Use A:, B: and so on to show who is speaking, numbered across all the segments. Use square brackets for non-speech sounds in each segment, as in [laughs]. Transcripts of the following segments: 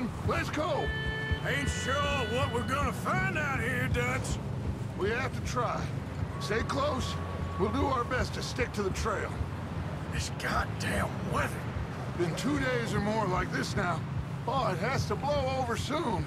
A: On, let's go.
B: Ain't sure what we're gonna find out here, Dutch.
A: We have to try. Stay close. We'll do our best to stick to the trail.
B: This goddamn weather.
A: Been two days or more like this now. Oh, it has to blow over soon.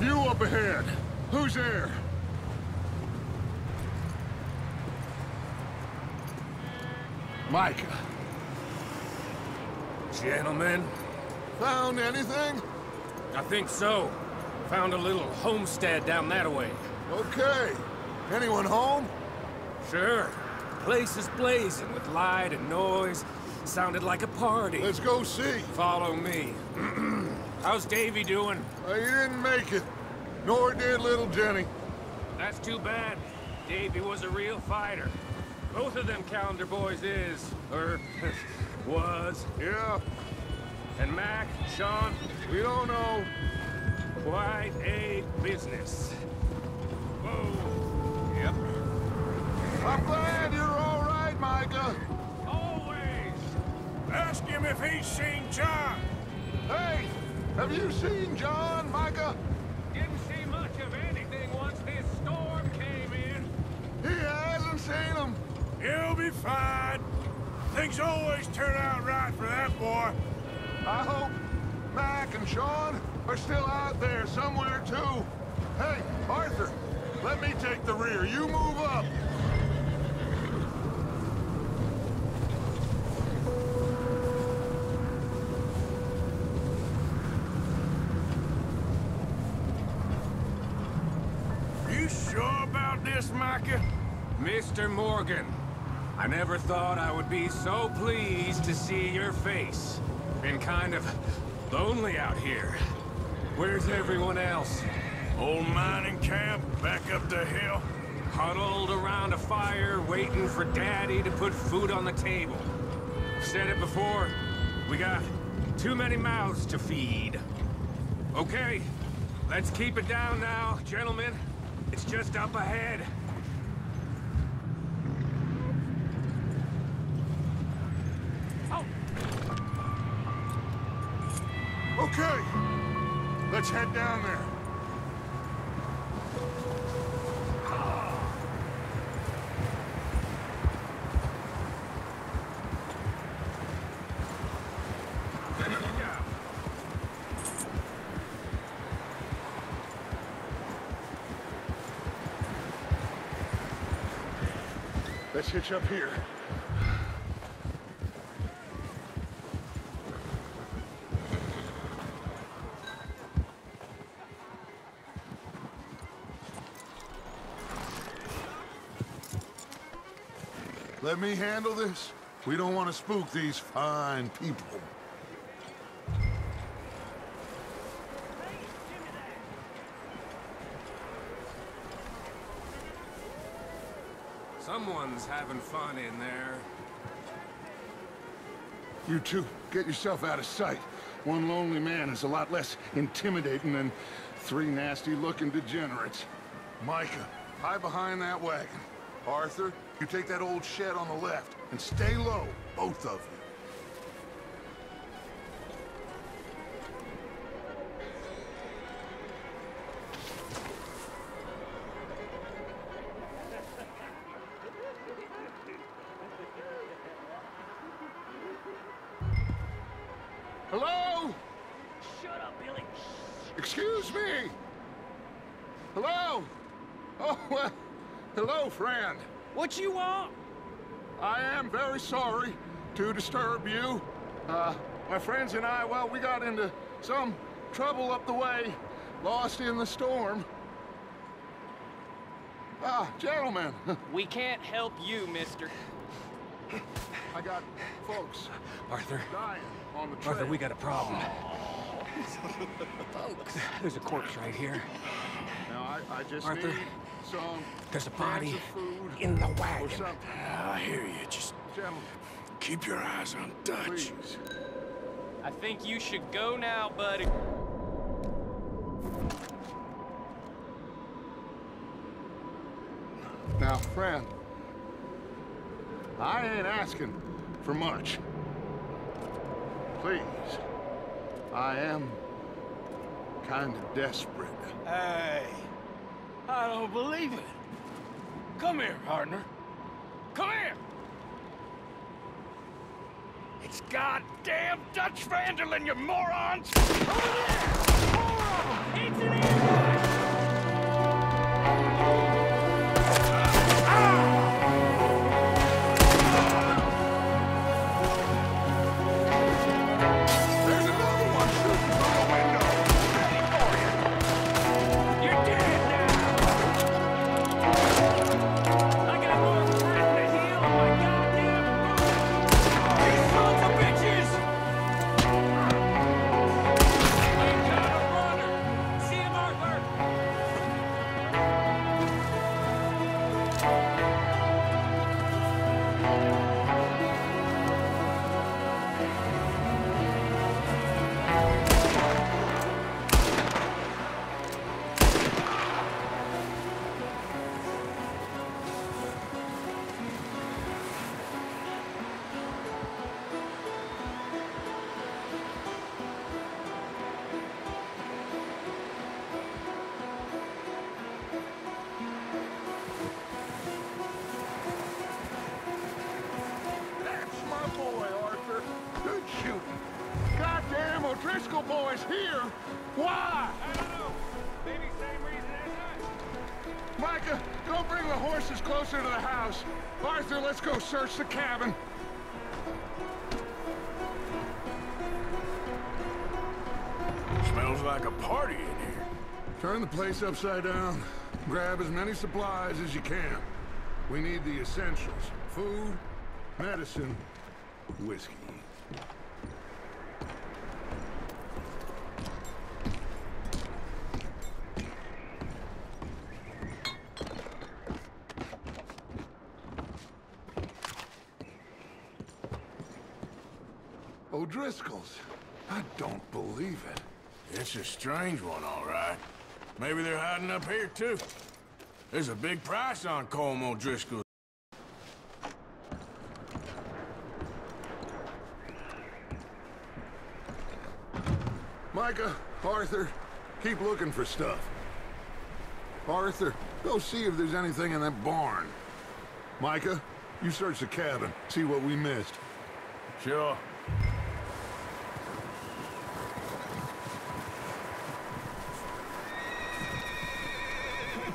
A: You up ahead. Who's there? Micah.
C: Gentlemen,
A: Found anything?
C: I think so. Found a little homestead down that way.
A: Okay. Anyone home?
C: Sure. Place is blazing with light and noise. Sounded like a party.
A: Let's go see.
C: Follow me. [clears throat] How's Davy doing?
A: Uh, he didn't make it. Nor did little Jenny.
C: That's too bad. Davy was a real fighter. Both of them Callander boys is, or [laughs] was.
A: Yeah,
C: And Mac, Sean,
A: we don't know.
C: quite a business. Whoa. Yep.
A: I'm glad you're all right, Micah.
C: Always.
B: Ask him if he's seen John.
A: Hey, have you seen John, Micah?
C: Didn't see much of anything once this storm came in.
A: He hasn't seen him.
B: He'll be fine. Things always turn out right for that boy.
A: I hope Mac and Sean are still out there somewhere, too. Hey, Arthur, let me take the rear. You move up.
B: You sure about this, Micah?
C: Mr. Morgan, I never thought I would be so pleased to see your face. Been kind of lonely out here. Where's everyone else?
B: Old mining camp back up the hill.
C: Huddled around a fire, waiting for Daddy to put food on the table. Said it before, we got too many mouths to feed. Okay, let's keep it down now, gentlemen. It's just up ahead.
A: Let's head down there. Let's hitch up here. Let me handle this. We don't want to spook these fine people.
C: Someone's having fun in there.
A: You two, get yourself out of sight. One lonely man is a lot less intimidating than three nasty-looking degenerates. Micah, hide behind that wagon. Arthur, you take that old shed on the left, and stay low, both of you. To disturb you. Uh, my friends and I, well, we got into some trouble up the way, lost in the storm. Ah, gentlemen, [laughs]
D: We can't help you, mister.
A: I got folks
C: Arthur,
A: dying on the trail.
C: Arthur, we got a problem. [laughs] folks. There's a corpse right here.
A: Now, I, I just
C: Arthur,
A: need some
C: There's a body
A: food
C: in the
A: or
C: wagon.
A: something.
B: I hear you. Just
A: Gentlemen,
B: keep your eyes on Dutch.
A: please.
E: I think you should go now, buddy.
A: Now, friend, I ain't asking for much. Please, I am kind of desperate.
B: Hey, I don't believe it. Come here, partner. Come here. It's goddamn Dutch van der Linde, you morons! Oh, Over there! More of oh, 'em! It's an
A: search the cabin.
B: Smells like a party in here.
A: Turn the place upside down. Grab as many supplies as you can. We need the essentials. Food, medicine, whiskey. O'Driscoll's. I don't believe it.
B: It's a strange one, all right. Maybe they're hiding up here, too. There's a big price on Colm O'Driscoll.
A: Micah, Arthur, keep looking for stuff. Arthur, go see if there's anything in that barn. Micah, you search the cabin, see what we missed.
B: Sure.
C: Bastard shot my cousin! Well, he started it.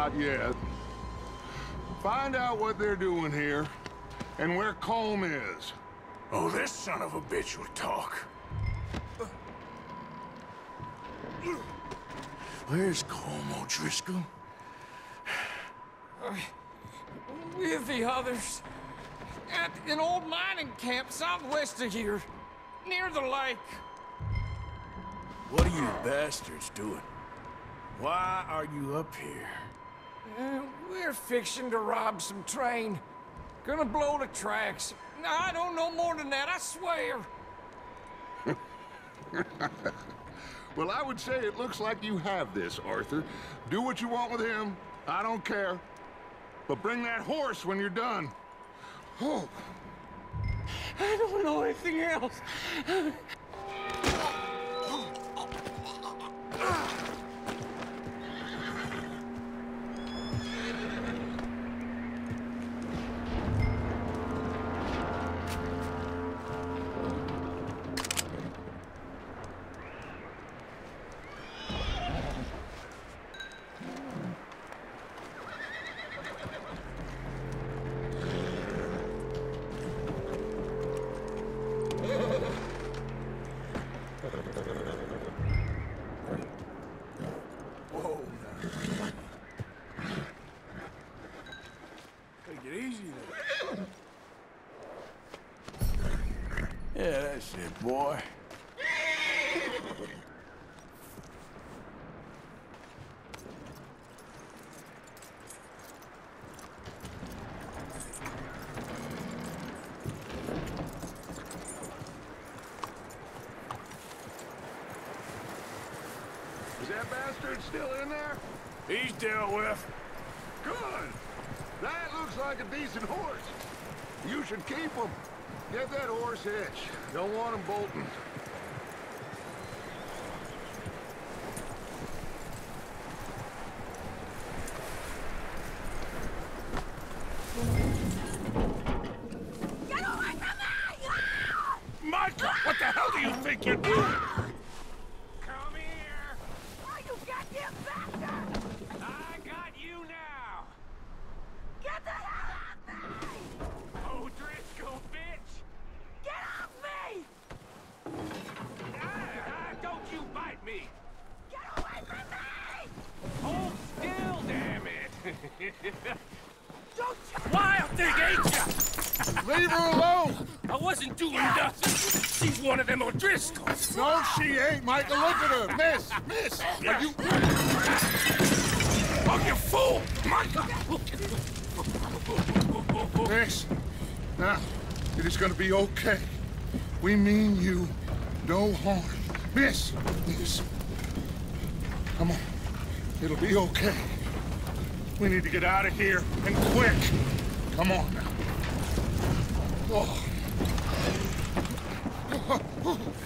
A: Not yet. Find out what they're doing here and where Colm is.
B: Oh, this son of a bitch will talk. Where's Colm O'Driscoll?
F: With the others. At an old mining camp southwest of here. Near the lake.
B: What are you bastards doing? Why are you up here?
F: Uh, we're fixing to rob some train. Gonna blow the tracks. I don't know more than that, I swear. [laughs]
A: Well, I would say it looks like you have this, Arthur. Do what you want with him. I don't care. But bring that horse when you're done. Oh.
E: I don't know anything else.
A: That bastard still in there?
B: He's dealt with.
A: Good. That looks like a decent horse. You should keep him. Get that horse hitched. Don't want him bolting. Miss, miss. Are you...
B: Oh, you fool! Micah!
A: Miss, now, it is gonna be okay. We mean you no harm. Miss, miss. Come on. It'll be okay. We need to get out of here, and quick. Come on now. Oh. [laughs]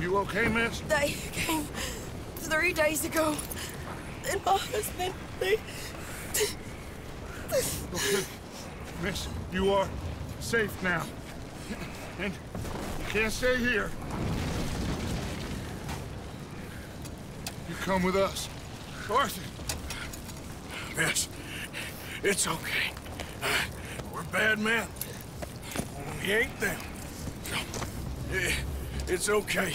A: You okay, miss?
G: They came three days ago. And my husband, they...
A: Okay. Miss, you are safe now. And you can't stay here. You come with us. Arthur,
B: Miss, it's okay. Uh, we're bad men. We ain't them. It's okay.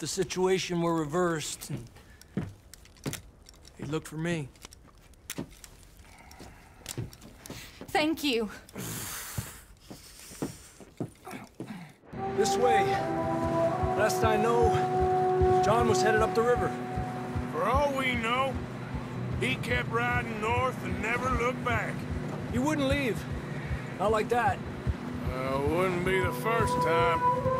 F: If the situation were reversed, and he'd look for me.
H: Thank you.
F: This way. Last I know, John was headed up the river.
B: For all we know, he kept riding north and never looked back.
F: He wouldn't leave. Not like that.
B: Uh, wouldn't be the first time.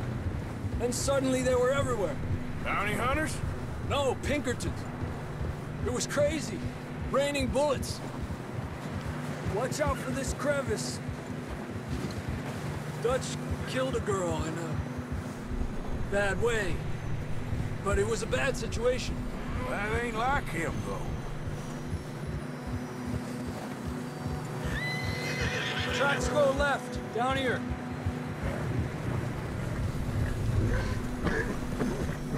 F: Then suddenly they were everywhere.
B: Bounty hunters?
F: No, Pinkertons. It was crazy. Raining bullets. Watch out for this crevice. Dutch killed a girl in a bad way. But it was a bad situation.
B: That ain't like him, though.
F: Tracks go left, down here.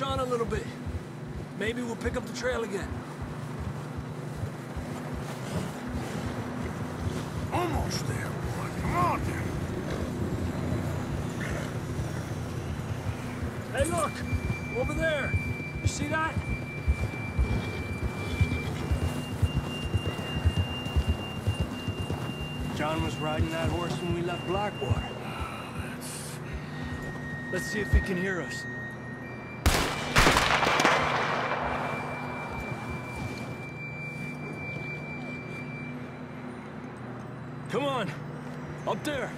F: Push on a little bit. Maybe we'll pick up the trail again.
B: Almost there, boy. Come on, then.
F: Hey, look! Over there! You see that? John was riding that horse when we left Blackwater. Let's see if he can hear us. Come on! Up there!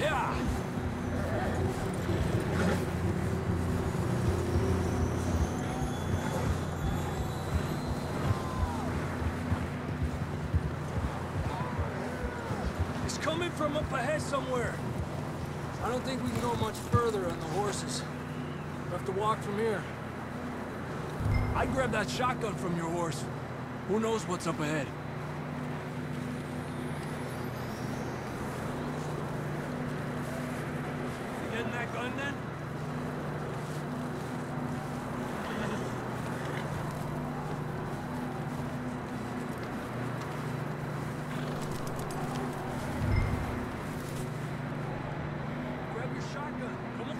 F: Yeah! It's coming from up ahead somewhere. I don't think we can go much further on the horses. We'll have to walk from here. I'd grab that shotgun from your horse. Who knows what's up ahead? Getting that gun then? Grab your shotgun. Come on.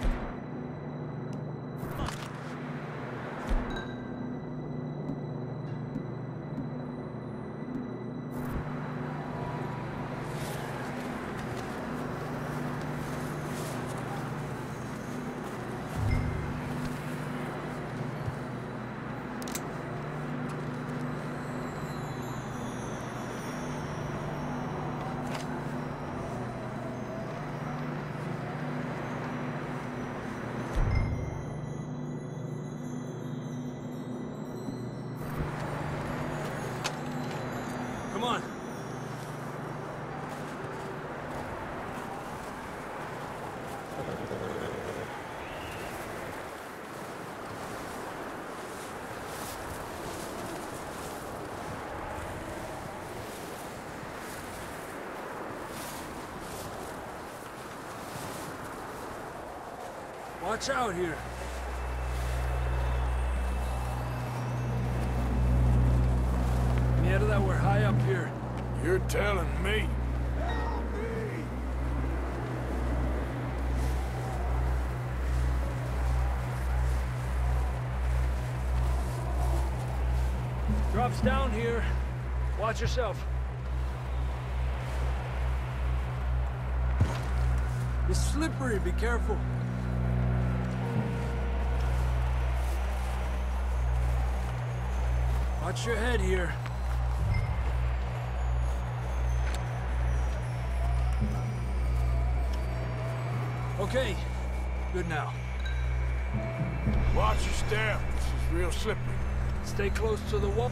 F: Come on. Watch out here. That we're high up here.
B: You're telling me.
F: Drops down here. Watch yourself. It's slippery, be careful. Watch your head here. Okay, good now.
B: Watch your step. This is real slippery.
F: Stay close to the wall.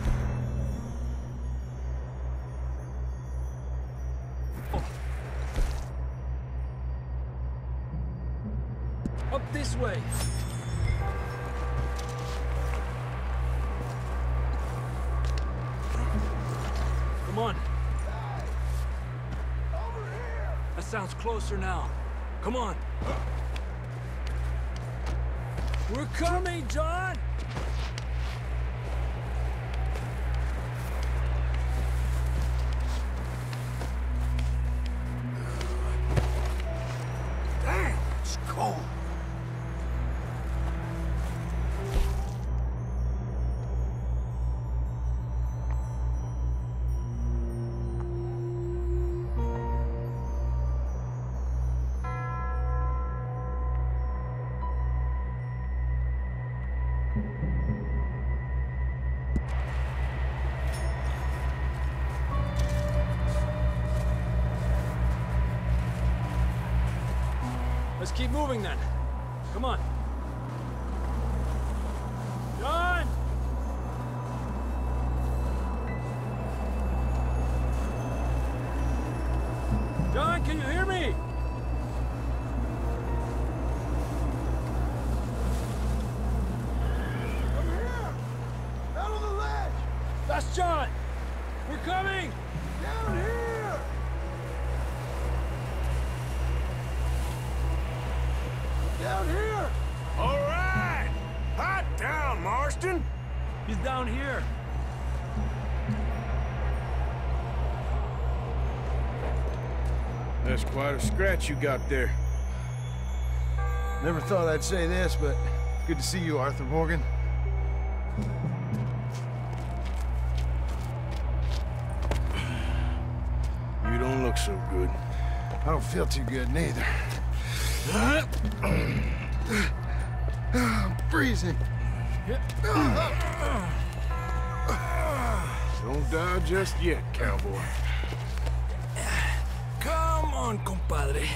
F: Sounds closer now. Come on. We're coming, John! Coming!
B: Down here! Down here! All right! Hot down, Marston!
F: He's down here.
B: That's quite a scratch you got there.
I: Never thought I'd say this, but it's good to see you, Arthur Morgan.
B: So good.
I: I don't feel too good, neither. I'm [clears throat] freezing.
B: Don't die just yet, cowboy.
F: Come on, compadre.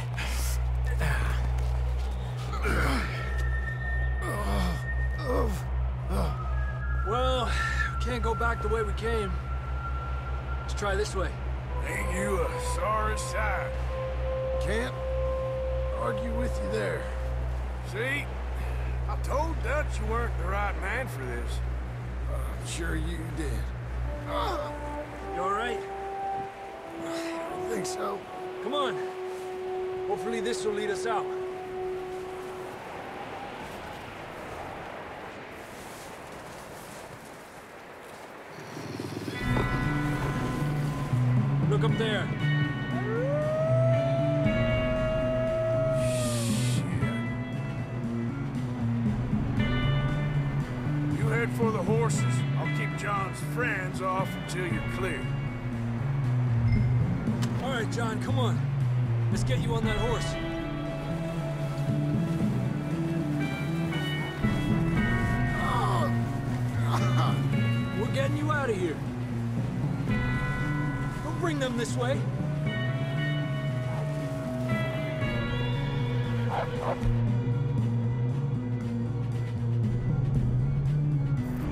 F: Well, we can't go back the way we came. Let's try this way.
B: Ain't you a sorry sight?
I: Can't argue with you there.
B: See? I told Dutch you weren't the right man for this.
I: I'm sure you did.
F: You all right?
I: I don't think so.
F: Come on. Hopefully this will lead us out. Up there.
B: You head for the horses. I'll keep John's friends off until you're clear.
F: All right, John, come on. Let's get you on that horse. Bring them this way.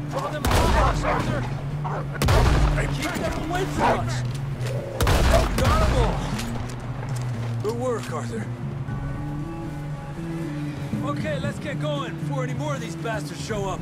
F: Draw them off, Arthur. Keep them away from us. All. Good work, Arthur. Okay, let's get going before any more of these bastards show up.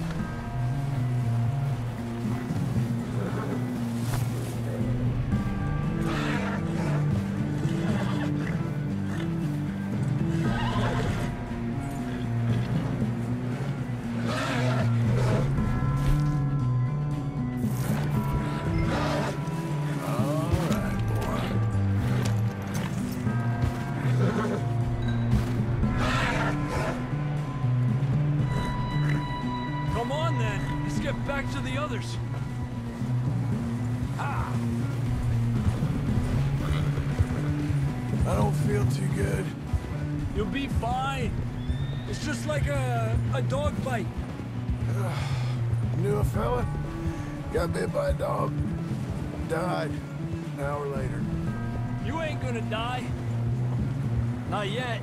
I: Got bit by a dog. Died an hour later.
F: You ain't gonna die. Not yet.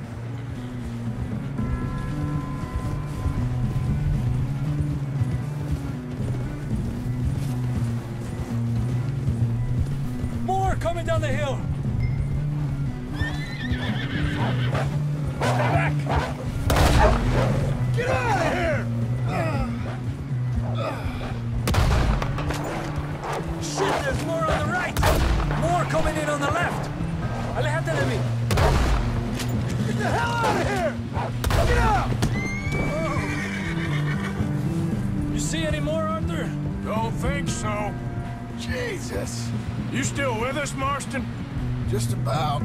I: Just about.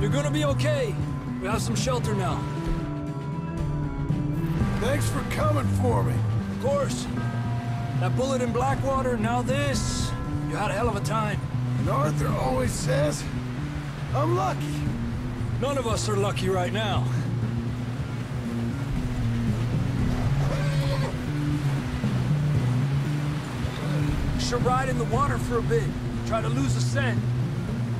F: You're gonna be okay. We have some shelter now.
I: Thanks for coming for me.
F: Of course. That bullet in Blackwater, now this. You had a hell of a time.
I: And Arthur always says, I'm lucky.
F: None of us are lucky right now. Should ride in the water for a bit. Try to lose the scent.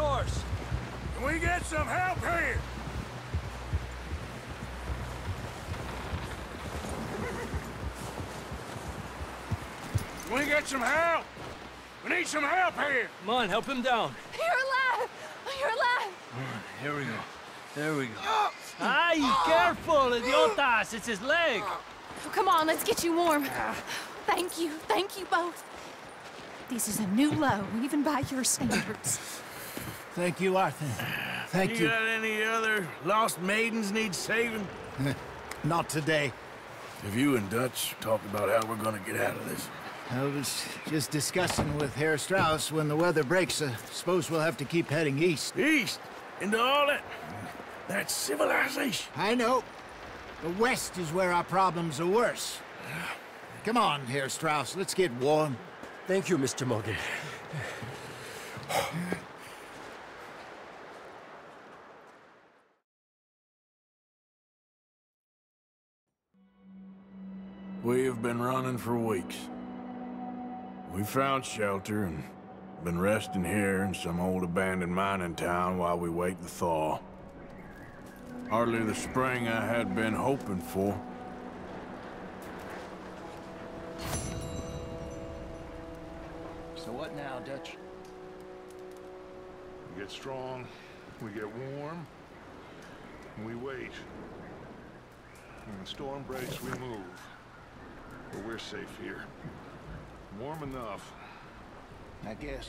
F: Down off this horse.
B: Can we get some help here? Can we get some help? We need some help here.
F: Come on, help him down.
H: You're alive! You're alive!
F: Here we go. There we go. Ay, careful, idiotas! It's his leg!
H: Oh, come on, let's get you warm. Thank you, thank you both. This is a new low, even by your standards.
J: Thank you, Arthur. Thank you.
B: You got any other lost maidens need saving? [laughs]
J: Not today.
B: Have you and Dutch talked about how we're gonna get out of this?
J: I was just discussing with Herr Strauss when the weather breaks. I suppose we'll have to keep heading east.
B: East? Into all that... that civilization?
J: I know. The west is where our problems are worse. Come on, Herr Strauss, let's get warm.
K: Thank you, Mr. Morgan.
B: We have been running for weeks. We found shelter and been resting here in some old abandoned mining town while we wait the thaw. Hardly the spring I had been hoping for.
J: So what now, Dutch?
A: We get strong, we get warm, and we wait. When the storm breaks, we move. But we're safe here. Warm enough.
J: I guess.